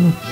Eterno.